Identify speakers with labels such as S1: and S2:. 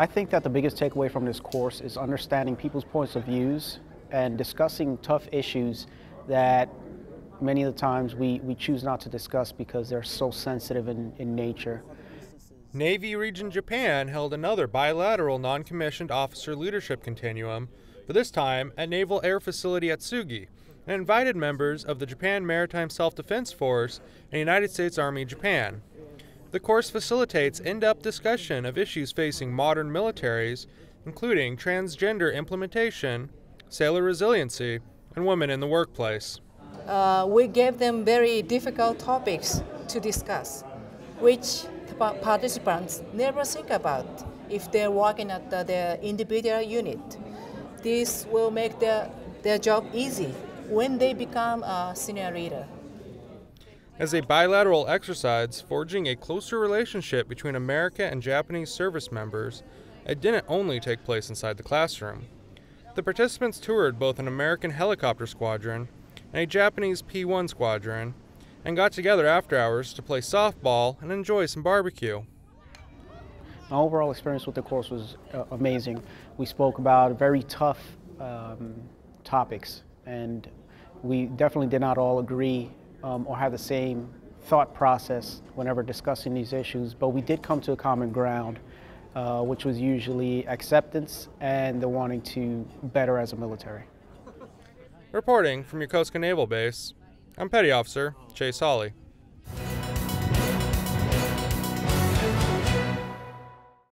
S1: I think that the biggest takeaway from this course is understanding people's points of views and discussing tough issues that many of the times we, we choose not to discuss because they're so sensitive in, in nature.
S2: Navy Region Japan held another bilateral non commissioned officer leadership continuum, but this time at Naval Air Facility Atsugi, and invited members of the Japan Maritime Self Defense Force and United States Army Japan. The course facilitates in depth discussion of issues facing modern militaries, including transgender implementation, sailor resiliency, and women in the workplace.
S3: Uh, we gave them very difficult topics to discuss, which participants never think about if they're working at the, their individual unit. This will make their, their job easy when they become a senior leader.
S2: As a bilateral exercise forging a closer relationship between America and Japanese service members, it didn't only take place inside the classroom. The participants toured both an American helicopter squadron and a Japanese P 1 squadron and got together after hours to play softball and enjoy some barbecue.
S1: My overall experience with the course was uh, amazing. We spoke about very tough um, topics, and we definitely did not all agree um, or have the same thought process whenever discussing these issues, but we did come to a common ground, uh, which was usually acceptance and the wanting to better as a military.
S2: Reporting from Yokosuka Naval Base, I'm Petty Officer Chase Hawley.